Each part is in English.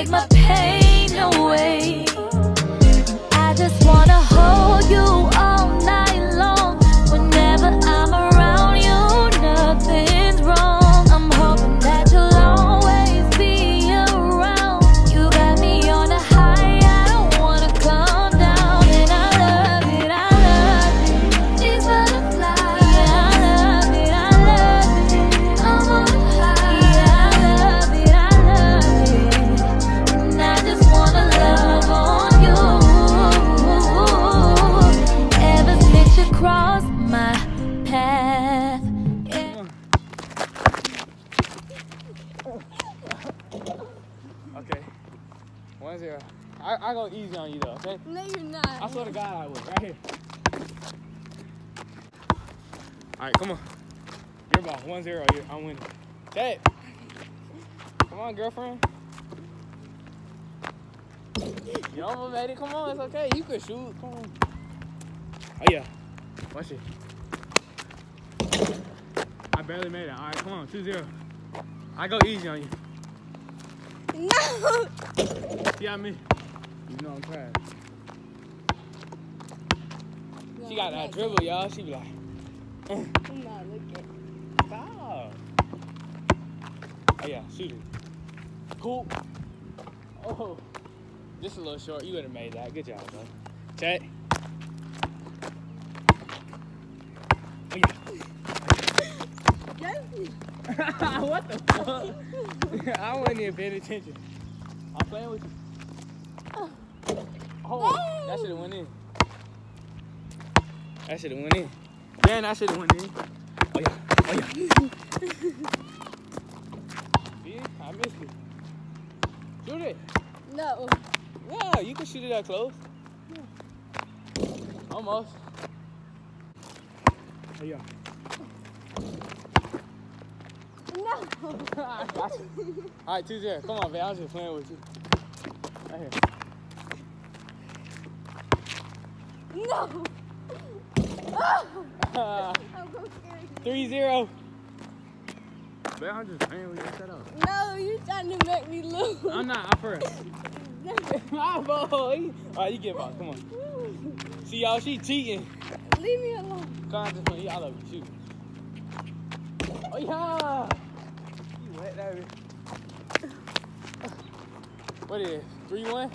take my One zero. Uh, I, I go easy on you though, okay? No, you're not. I swear to God I will. Right here. Alright, come on. Your ball. One zero. You're, I'm winning. Ted. Come on, girlfriend. You almost made it. Come on, it's okay. You can shoot. Come on. Oh yeah. Watch it. I barely made it. Alright, come on. 2-0. I go easy on you. No. See how I mean? You know I'm trash. She got that dribble, y'all. She be like, uh. I'm not looking. stop. Oh yeah, shoot it. Cool. Oh, just a little short. You would have made that. Good job, bro. Check. Oh Yes. Yeah. what the fuck? I wasn't even paying attention. I'm playing with you. Oh, that should have went in. That should have went in. Man, that should have went in. Oh yeah. Oh yeah. See? I missed it. Shoot it. No. Yeah, you can shoot it that close. Almost. Oh yeah. No. I got you. All right, two zero. Come on, man. I was just playing with you. Right here. No. I'm so scared. three zero. Man, I'm just playing with you. Shut up. No, you're trying to make me lose. I'm not. I'm first. My ball. All right, you get ball. Come on. See y'all, she cheating. Leave me alone. On, just. I love you. Shoot. Oh yeah. Wet that. What is it? Three one?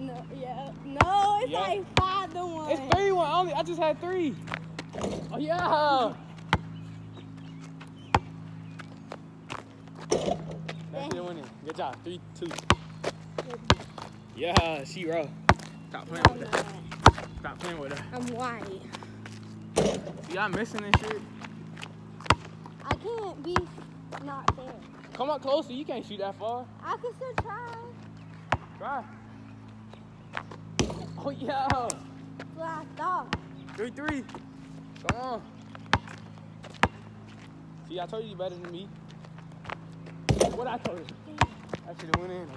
No, yeah. No, it's Yeah. like five to one. It's three one. Only I just had three. Oh yeah. That's it winning. Good job. Three two. Yeah, she roll. Stop playing I'm with her. Stop playing with her. I'm white. Y'all missing this shit. I can't be not there. Come up closer. You can't shoot that far. I can still try. Try. Oh yeah. That's what I thought. Three three. Come on. See, I told you you better than me. What I told you? That should have went in.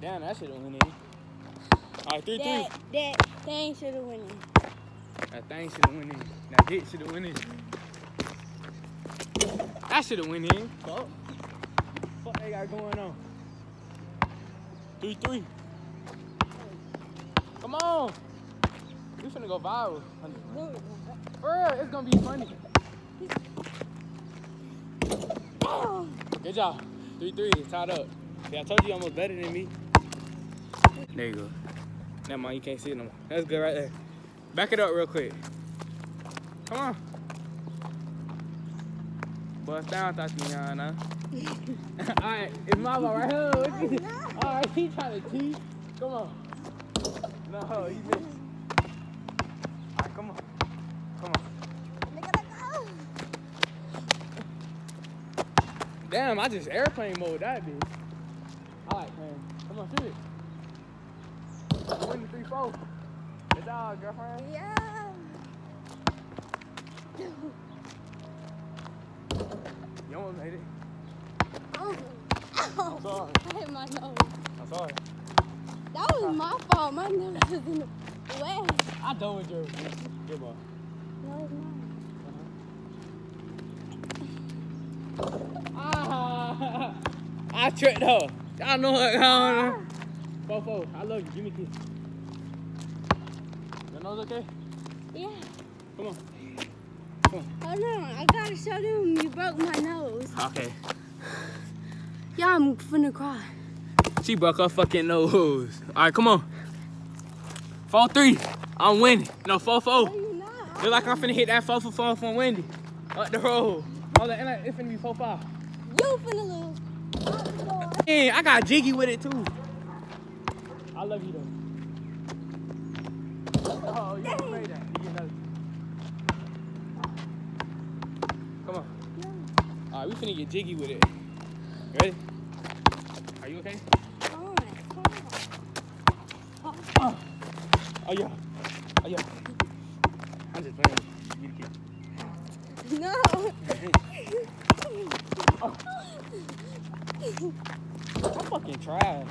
Damn, that should have went in. All right, three three. That, that thing should have went in. That thing should have went in. That hit should have went in. That should have went in. Fuck. Fuck they got going on. Three three. Come on. We finna go viral. Real, it's gonna be funny. Good job. Three three. It's tied up. See, I told you you almost better than me. There you go. Never mind, you can't see it no more. That's good right there. Back it up real quick. Come on. Bust down, Tatiana. Alright, it's my ball right here. Oh, Alright, he trying to cheat. Come on. No, he missed. Alright, come on. Come on. Damn, I just airplane mode that bitch. Alright, man. Come on, shoot it. You win the 3 4. Good job, girlfriend. Yeah. You almost made it. Oh. I'm sorry. I hit my nose. I'm sorry. That was my fault. My nose was in the way. I done with your your ball. No, it's not. Ah, I tricked her. Y'all know what going on. Fofo, I love you. Give me a kiss. Your nose okay? Yeah. Come on. Come on. Hold on. I gotta show them you broke my nose. Okay. Yeah, I'm finna cry. She broke her fucking nose. All right, come on. Four three. I'm winning. No, four four. No, you not. Look like I'm finna hit that four for four from Wendy. Up the road. Oh, and I- it's finna be four five. You finna lose. Out the door. Hey, I got jiggy with it too. I love you though. Oh, you Dang. made that. You get another. Come on. All right, we finna get jiggy with it. You ready? Are you okay? On. Come. Oh yeah. Oh yeah. I'm just playing. You No. I'm fucking trash.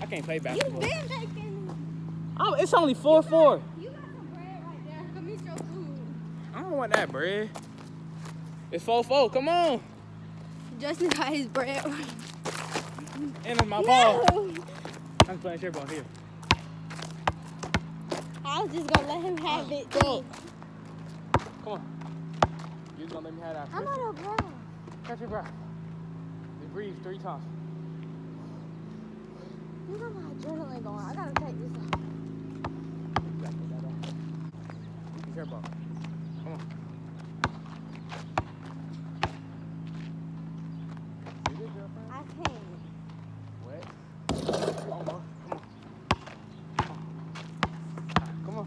I can't play You basketball. been taking. Oh, it's only four four. You got some bread right there. Come eat your food. I don't want that bread. It's four four. Come on. Justin got his bread. And it's my ball. I'm playing share ball here. I was just gonna let him have it. Go. Come on. You're gonna let me have that? I'm not a bro. Catch your breath. Just breathe three times. You got my adrenaline going. I gotta take this off. You gotta put that on. Share ball. Come on. You good, girlfriend? I can't. What? Come on, come on. Come on.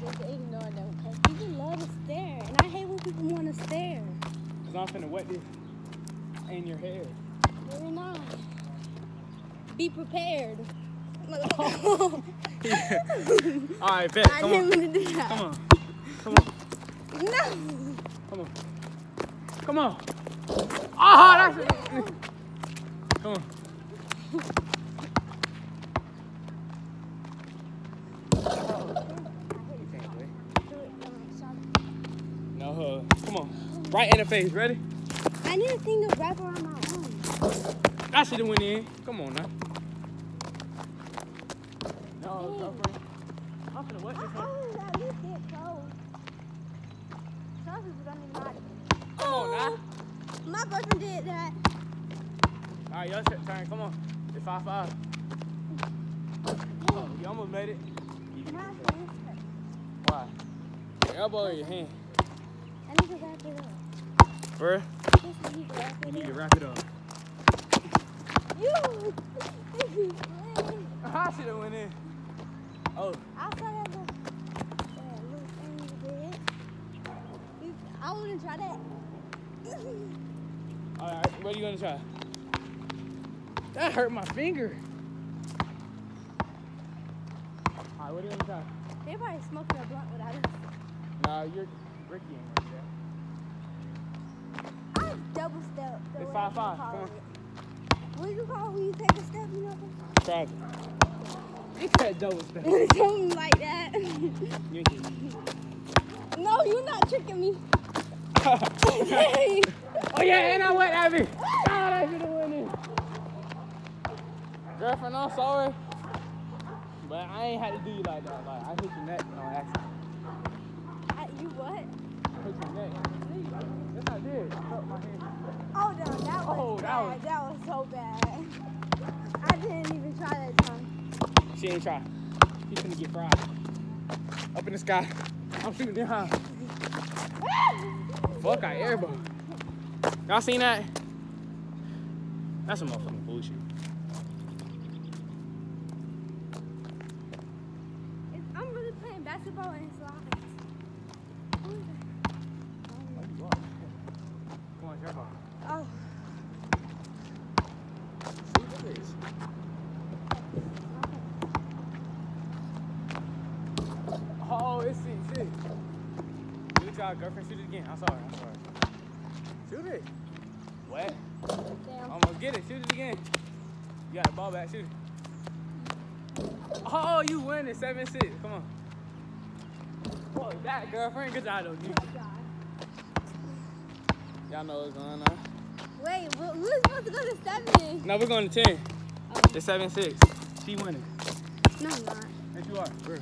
Just ignore them because people love to stare. And I hate when people want to stare. Cause I'm finna wet this in your hair. You're not. Be prepared. All right, bet. I Come didn't on. to that. Come on. Come on. No. Come on. Come on. Oh, that's it. Come on. You can't do it. Do it, um, sorry. No, uh, come on. Right in the face. Ready? I need a thing to wrap around my arm. I should have went in. Come on now. No, Dang. girlfriend. I'm finna wet I this one. always at least get close. Some people don't even Come on now. Oh, my boyfriend did that. All right, your turn. turn. Come on. It's five five. Oh, you almost made it. You can My do it. hand hurt. Why? Your elbow or your hand? I need to wrap it up. Bruh, Just need to wrap you it need to up. wrap it up. You! I should have went in. Oh, Outside of the that little thing you did. I wouldn't try that. all right. What are you gonna try? That hurt my finger. All right, what are you gonna try? They probably smoking a blunt without us. Nah, you're Ricky ain't right there. Five, five. call Come on. What do you call when you take a step, you know? Try it. He said double step. Something like that. You ain't kidding. no, you're not tricking me. oh yeah, and I went at me. God, I should have went in. Girlfriend, I'm sorry. But I ain't had to do you like that. Like I hit your neck on accident. Uh, you what? I hit your neck. Yes, I did. I hurt my hand. Oh no, that was Oh, that bad. was- That was so bad. I didn't even try that time. She ain't try. She's gonna get fried. Up in the sky. I'm shooting down. High. Fuck, I airball. Y'all seen that? That's some motherfucking bullshit. It's, I'm really playing basketball and slides. Who is that? Come on. Oh, Shoot this. Oh, it's it, shit. Good job, girlfriend. Shoot it again. I'm sorry. I'm sorry. Shoot it. What? damn. Almost get it. Shoot it again. You got the ball back. Shoot it. Oh, you win it. 7 6. Come on. Was that, girlfriend? Good job, though. dude. God. Y'all know what's going on. Wait, we we were supposed to go to seven. No, we're going to 10. Oh. It's 7 6. She winning. No, I'm not. Yes, you are. Where?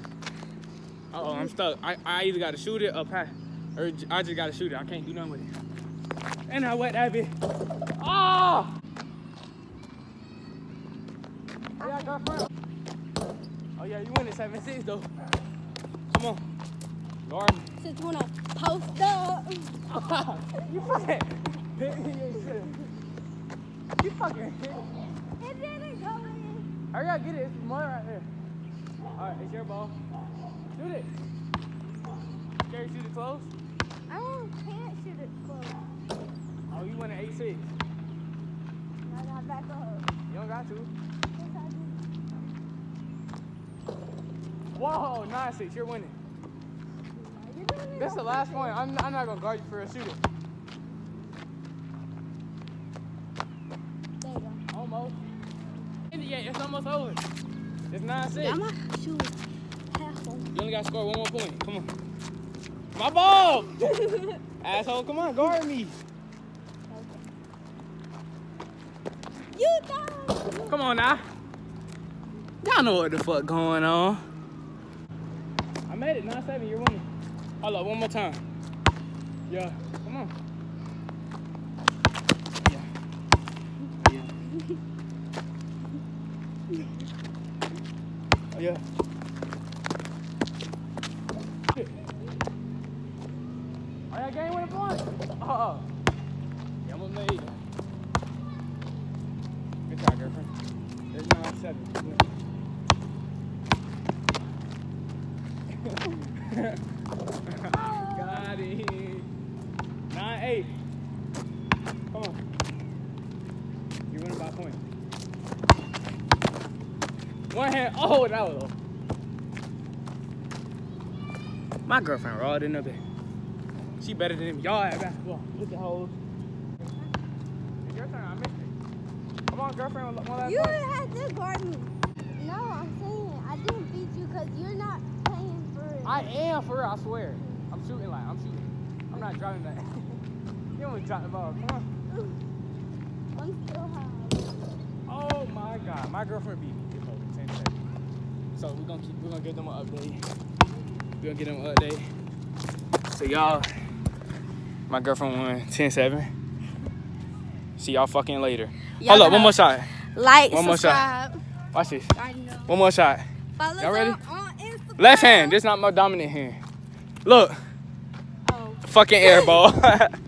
Uh oh, I'm stuck. I, I either got to shoot it or pass. Or I just got to shoot it. I can't do nothing with it. And I wet that bitch. Oh! Oh, yeah, girlfriend. Oh, yeah, you winning 7 6, though. Come on. Me. Since you wanna post up. you fucking hit me. You fucking hit. It didn't go in. Hurry up, get it. It's mud right there. Alright, it's your ball. Shoot it. Gary, shoot it close. I don't, can't shoot it close. Oh, you went an 8 6. I got back up. You don't got to. Yes, I do. Whoa, 9 6. You're winning. It That's the last one. I'm, I'm not going to guard you for a shooter. There you go. Almost. Yeah, it's almost over. It's 9 6. Yeah, I'm gonna half on. You only got to score one more point. Come on. My ball! Asshole, come on, guard me. You done. Come on now. Y'all know what the fuck going on. I made it, 9-7, you're winning. Hold up, one more time. Yeah, come on. Yeah. Yeah. Yeah. Are y'all with a points? Uh oh. Yeah, I'm gonna need it. Good try, girlfriend. There's 9 7. out of here. Nine eight. Come on. You're winning by point. One hand. Oh, that was. Old. My girlfriend rolled in up there. She better than him. Y'all at basketball. Look at hoes. It's your turn. I missed it. Come on, girlfriend. One last you one. had to guard me. No, I'm saying I didn't beat you because you're not playing for. it. I am for real. I swear. I'm shooting like I'm shooting. I'm not driving that. you almost dropped the ball. Come on. I'm still high. Oh my god, my girlfriend beat me. It's over 10 seconds. So we're gonna keep we're gonna give them an update. We're gonna give them an update. So y'all, my girlfriend won 10-7. See y'all fucking later. Hold up, one more shot. Like, One more shot. Watch this. I know. One more shot. Follow Y'all ready? Left hand. This not my dominant hand. Look. Fucking air ball.